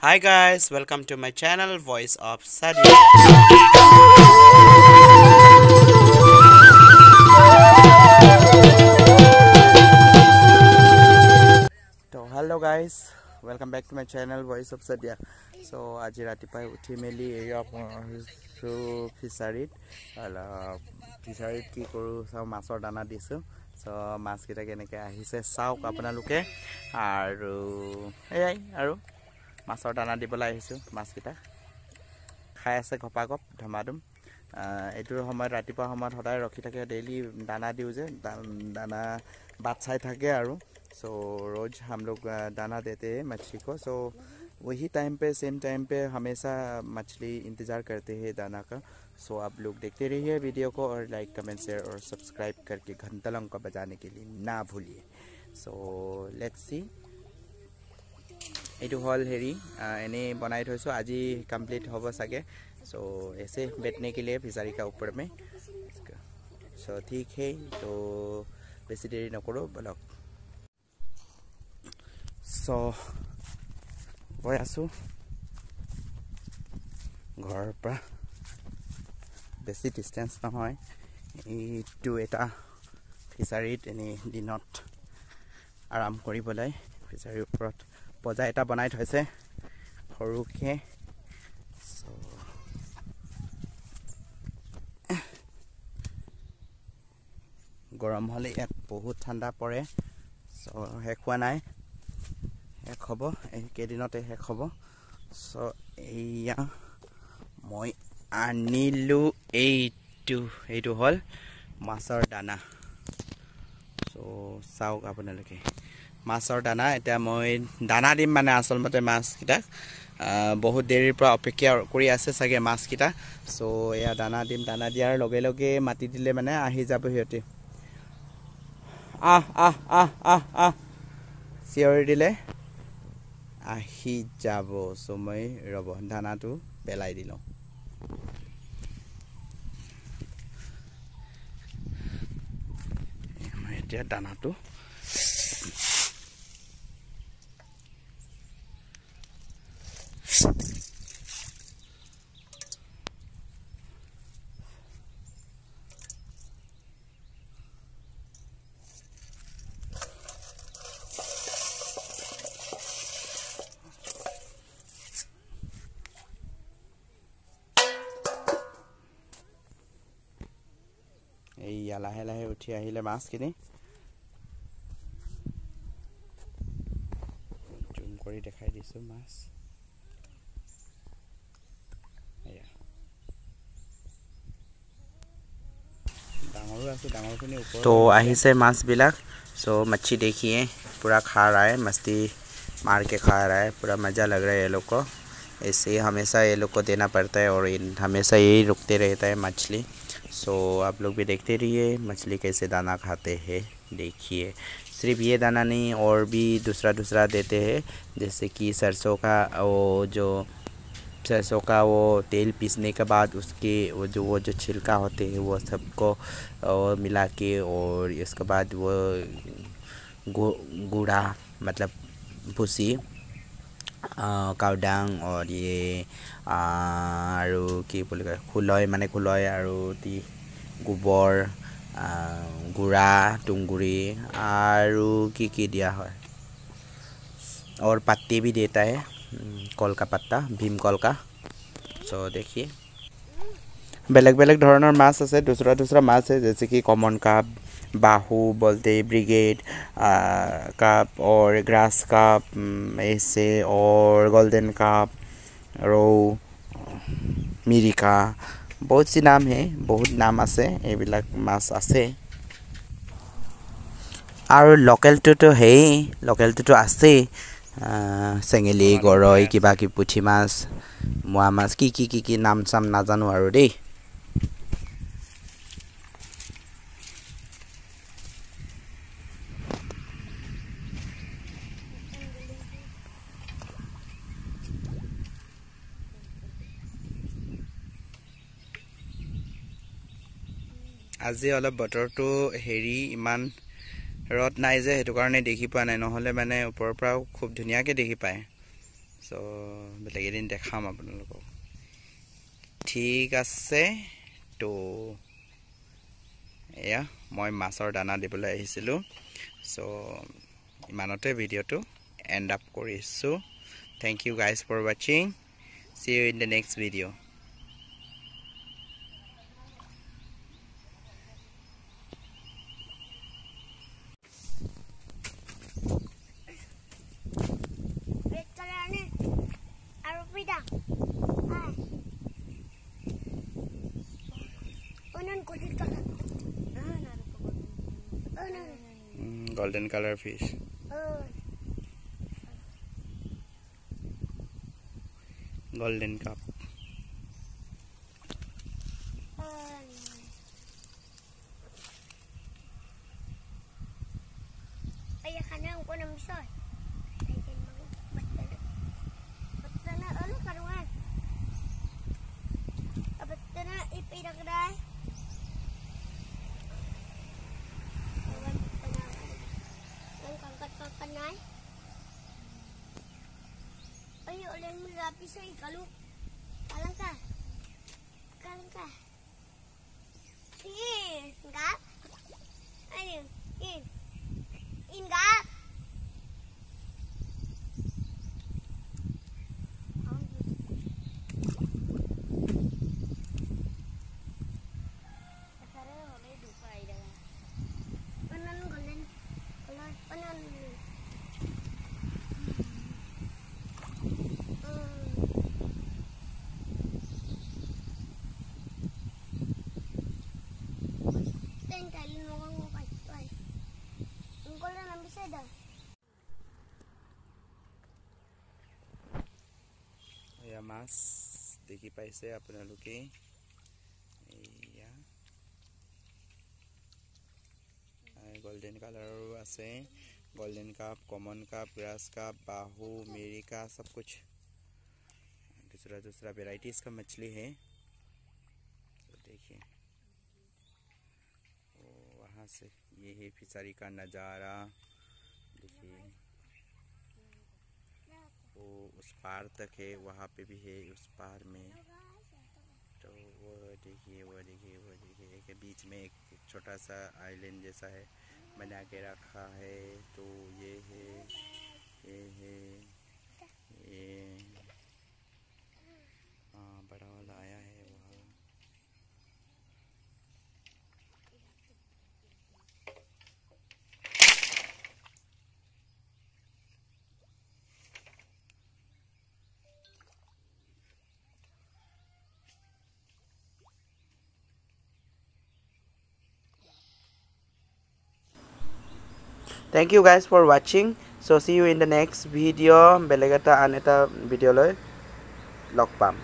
Hi guys, welcome to my channel Voice of Sadia. তো hello' guys welcome back to my channel voice of Sadia so' আজি ৰাতিপুৱাই উঠি মেলি এয়া আহিছোঁ ফিচাৰীত ফিচাৰীত কি কৰোঁ চাওঁ মাছৰ দানা দিছোঁ চ' মাছকেইটা কেনেকৈ আহিছে চাওক আপোনালোকে আৰু এয়াই আৰু মাছৰ দানা দিবলৈ আহিছোঁ মাছকেইটা খাই আছে ঘপাঘপ ধমাধুম এইটো সময়ত ৰাতিপুৱা সময়ত সদায় ৰখি থাকে ডেইলি দানা দিওঁ যে দানা বাট চাই থাকে আৰু सो रोज़ हम लोग दाना देते हैं मछली को सो वही टाइम पे सेम टाइम पे हमेशा मछली इंतज़ार करते हैं दाना का सो आप लोग देखते रहिए वीडियो को और लाइक कमेंट शेयर और सब्सक्राइब करके घंटलों को बजाने के लिए ना भूलिए सो लेट्स सी এইটো হ'ল হেৰি এনেই বনাই থৈছোঁ আজি কমপ্লিট হ'ব চাগে চ' এছে বেটনে के लिए फिजारी का ऊपर में सो ठीक है तो বেছি দেৰি নকৰোঁ বলক চ' গৈ আছোঁ ঘৰৰ পৰা বেছি ডিষ্টেঞ্চ নহয় এইটো এটা ফিচাৰীত এনেই দিনত আৰাম কৰিবলৈ ফিচাৰীৰ ওপৰত বজা এটা বনাই থৈছে সৰুকৈ। গৰম হ'লে ইয়াত বহুত ঠাণ্ডা পৰে। চ' শেষ হোৱা নাই। শেষ হ'ব। এইকেইদিনতে শেষ হ'ব। চ' এয়া মই আনিলোঁ এইটো এইটো হ'ল মাছৰ দানা। চ' চাওক আপোনালোকে। মাছৰ দানা এতিয়া মই দানা দিম মানে আচলমতে মাছকেইটাক। বহুত দেৰিৰ পৰা অপেক্ষা কৰি আছে চাগে মাছকেইটা। চ' এয়া দানা দিম দানা দিয়াৰ লগে লগে মাতি দিলে মানে আহি যাব সিহঁতে। আহ আহ আহ আহ চিঞৰি দিলে আহি যাব। চ' মই ৰ'ব দানাটো পেলাই দিলোঁ এতিয়া দানাটো এইয়া লাহে লাহে উঠি আহিলে মাছখিনি জুম কৰি দেখাই দিছোঁ মাছ ডাঙৰো আছে ডাঙৰখিনি তো আহিছে মাছবিলাক सो मच्छी देखिए पूरा खा रहा है मस्ती मार के खा रहा है पूरा मज़ा लग रहा है ये लोग को ऐसे ही हमेशा ये लोग को देना पड़ता है और हमेशा यही रुकते रहता है मछली सो आप लोग भी देखते रहिए, मछली कैसे दाना खाते हैं, देखिए। सिर्फ़ ये दाना नहीं, और भी दूसरा दूसरा देते हैं, जैसे कि सरसों का वो जो, सरसों का वो तेल पीसने के बाद उसके वो जो वो जो छिलका होते हैं, वो सबको मिला के और इसके बाद वो गुड़ा मतलब भूसी কাউডাং और ये আৰু কি বুলি কয় খোলয় মানে খোলয় আৰু তি গোবৰ গুড়া তুঁহগুৰি আৰু কি কি দিয়া হয় और पत्ते भी देता है কল কা পাত্তা ভীম কল কা চ' देखिए বেলেগ বেলেগ ধৰণৰ মাছ আছে দুচৰা দুচৰা মাছ আছে जैसे कि कॉमन কাপ बाहू बोलते ब्रिगेड कप और ग्रास कप ऐसे और गोल्डन कप रो मिरिका बहुत सी नाम है बहुत নাম আছে এইবিলাক মাছ আছে আৰু লোকেলটোতো হেই লোকেলটোতো আছেই চেঙেলী গৰৈ কিবা কিবি পুঠি মাছ মোৱা মাছ কি কি কি কি নাম চাম নাজানো আৰু দেই আজি অলপ বতৰটো হেৰি ইমান ৰ'দ নাই যে সেইটো কাৰণে দেখি পোৱা নাই। নহ'লে মানে ওপৰৰ পৰাও খুব ধুনীয়াকৈ দেখি পায়। চ' বেলেগ এদিন দেখাম আপোনালোকক। ঠিক আছে তো এয়া মই মাছৰ দানা দিবলৈ আহিছিলোঁ। চ' ইমানতে ভিডিঅ'টো এণ্ড আপ কৰিছোঁ। থেংক ইউ গাইজ ফৰ ৱাচিং see you in the next video' Mm, golden color fish. Golden cup. ke kedai. Kanai ayo oh, iya, yang mula pisau eh, kalau kalangkah. Kalangkah. Ini enggak. Ayo ini enggak. এয়া মাছ দেখি পাইছে আপোনালোকে এয়া golden কালাৰো আছে golden cup common cup grass cup बाहू मेरिका सब कुछ दूसरा दूसरा वेराइटीज़ का मछली है तो देखिए वो वहाँ से ये है फिशरी का नज़ारा देखिए वो उस पार तक है, वहाँ पे भी है उस पार में। तो वो देखिए वो देखिए वो देखिए, एक बीच में एक छोटा सा आइलैंड जैसा है, बना के रखा है। तो ये है ये है, ये thank you guys for watching so see you in the next video বেলেগ এটা আন এটা ভিডিঅ'লৈ লগ পাম